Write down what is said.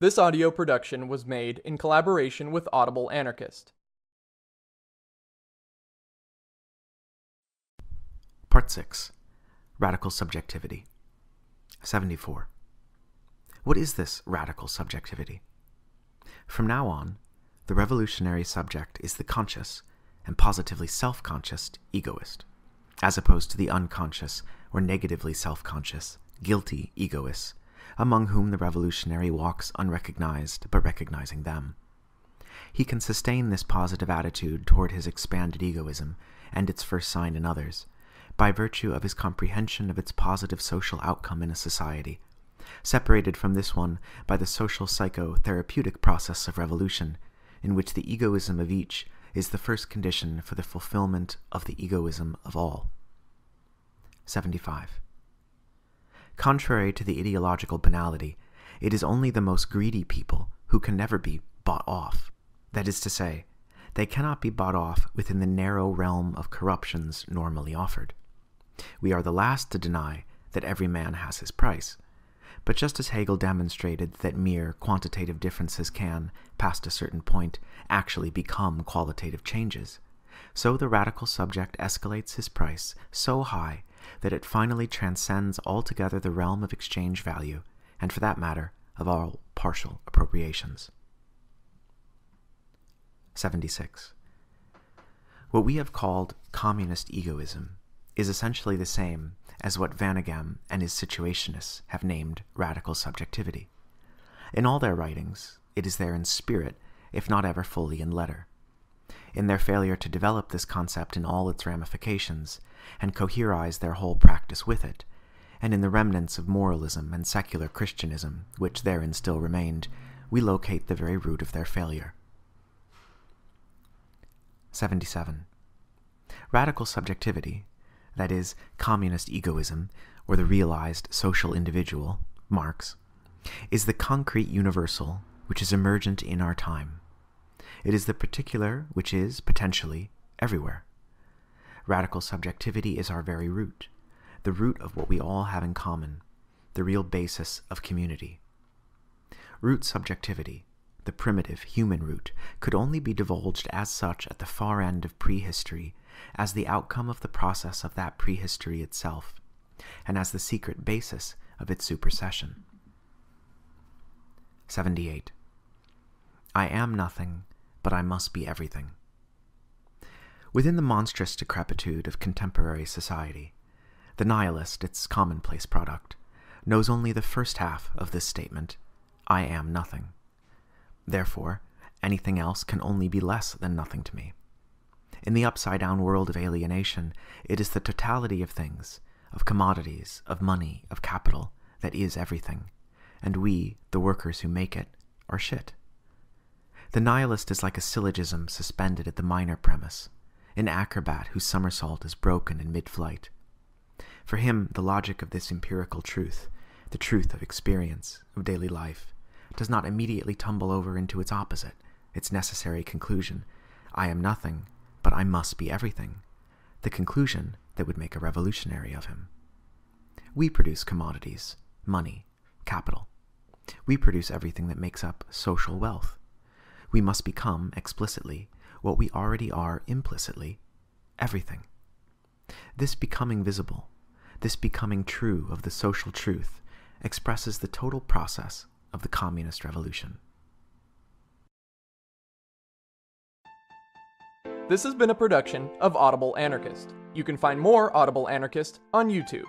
This audio production was made in collaboration with Audible Anarchist. Part 6 Radical Subjectivity 74. What is this radical subjectivity? From now on, the revolutionary subject is the conscious and positively self conscious egoist, as opposed to the unconscious or negatively self conscious, guilty egoists among whom the revolutionary walks unrecognized but recognizing them. He can sustain this positive attitude toward his expanded egoism and its first sign in others by virtue of his comprehension of its positive social outcome in a society, separated from this one by the social psychotherapeutic process of revolution, in which the egoism of each is the first condition for the fulfillment of the egoism of all. 75. Contrary to the ideological banality, it is only the most greedy people who can never be bought off. That is to say, they cannot be bought off within the narrow realm of corruptions normally offered. We are the last to deny that every man has his price. But just as Hegel demonstrated that mere quantitative differences can, past a certain point, actually become qualitative changes, so the radical subject escalates his price so high that it finally transcends altogether the realm of exchange value, and for that matter, of all partial appropriations. 76. What we have called communist egoism is essentially the same as what Vaneigem and his situationists have named radical subjectivity. In all their writings, it is there in spirit, if not ever fully in letter in their failure to develop this concept in all its ramifications and coherize their whole practice with it, and in the remnants of moralism and secular Christianism which therein still remained, we locate the very root of their failure. 77. Radical subjectivity, that is, communist egoism, or the realized social individual, Marx, is the concrete universal which is emergent in our time. It is the particular which is, potentially, everywhere. Radical subjectivity is our very root, the root of what we all have in common, the real basis of community. Root subjectivity, the primitive human root, could only be divulged as such at the far end of prehistory as the outcome of the process of that prehistory itself, and as the secret basis of its supersession. 78. I am nothing, but I must be everything. Within the monstrous decrepitude of contemporary society, the nihilist, its commonplace product, knows only the first half of this statement I am nothing. Therefore, anything else can only be less than nothing to me. In the upside down world of alienation, it is the totality of things, of commodities, of money, of capital, that is everything, and we, the workers who make it, are shit. The nihilist is like a syllogism suspended at the minor premise, an acrobat whose somersault is broken in mid flight. For him, the logic of this empirical truth, the truth of experience, of daily life, does not immediately tumble over into its opposite, its necessary conclusion I am nothing, but I must be everything, the conclusion that would make a revolutionary of him. We produce commodities, money, capital. We produce everything that makes up social wealth we must become, explicitly, what we already are implicitly everything. This becoming visible, this becoming true of the social truth, expresses the total process of the communist revolution. This has been a production of Audible Anarchist. You can find more Audible Anarchist on YouTube.